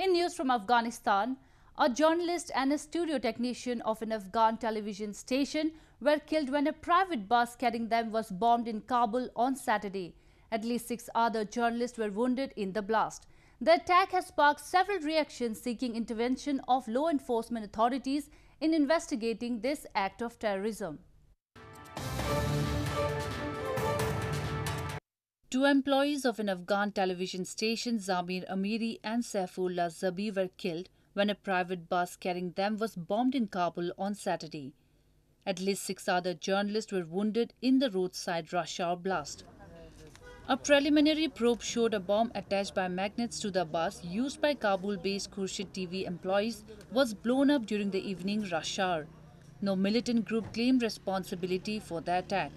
In news from Afghanistan, a journalist and a studio technician of an Afghan television station were killed when a private bus carrying them was bombed in Kabul on Saturday. At least six other journalists were wounded in the blast. The attack has sparked several reactions seeking intervention of law enforcement authorities in investigating this act of terrorism. Two employees of an Afghan television station, Zamir Amiri and Saifullah Zabi, were killed when a private bus carrying them was bombed in Kabul on Saturday. At least six other journalists were wounded in the roadside rush hour blast. A preliminary probe showed a bomb attached by magnets to the bus used by Kabul-based Khurshid TV employees was blown up during the evening rush hour. No militant group claimed responsibility for the attack.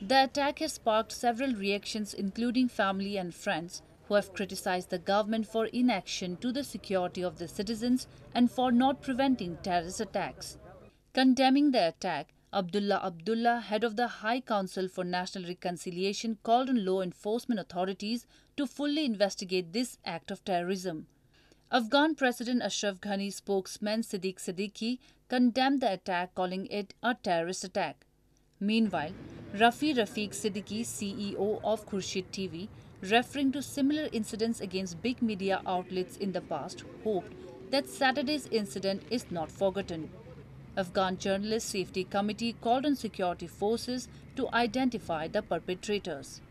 The attack has sparked several reactions including family and friends who have criticized the government for inaction to the security of the citizens and for not preventing terrorist attacks. Condemning the attack, Abdullah Abdullah, head of the High Council for National Reconciliation, called on law enforcement authorities to fully investigate this act of terrorism. Afghan President Ashraf Ghani's spokesman Siddiq Siddiqui condemned the attack, calling it a terrorist attack. Meanwhile, Rafi Rafiq Siddiqui, CEO of Khurshid TV, referring to similar incidents against big media outlets in the past, hoped that Saturday's incident is not forgotten. Afghan Journalist Safety Committee called on security forces to identify the perpetrators.